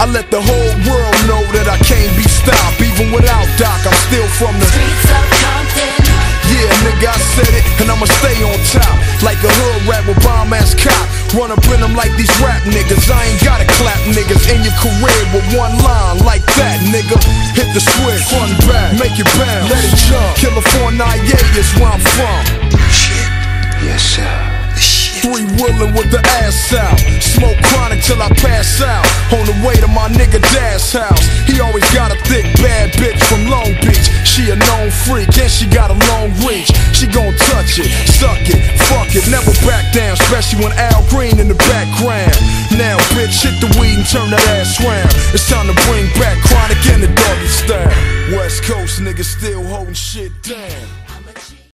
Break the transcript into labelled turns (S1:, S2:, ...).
S1: I let the whole world know that I can't be stopped. Even without Doc, I'm still from the
S2: Streets of Compton.
S1: Yeah, nigga, I said it, and I'ma stay on top. Like a hood rat with bomb ass cop. Run up in them like these rap niggas. I ain't gotta clap niggas in your career with one line like that, nigga. Hit the switch, front and back, make it bounce, let it jump. Killer 498 is where I'm from.
S3: Shit. Yes, sir.
S1: Three wheeling with the ass out. Smoke chronic till I pass out. On the way to my nigga dad's house. He always got a thick bad bitch from Long Beach. She a known freak and she got a long reach. She gon' touch it, suck it, fuck it, never back down. Especially when Al Green in the background. Now, bitch, hit the weed and turn that ass round. It's time to bring back chronic and the doggy style. West Coast niggas still holding shit down.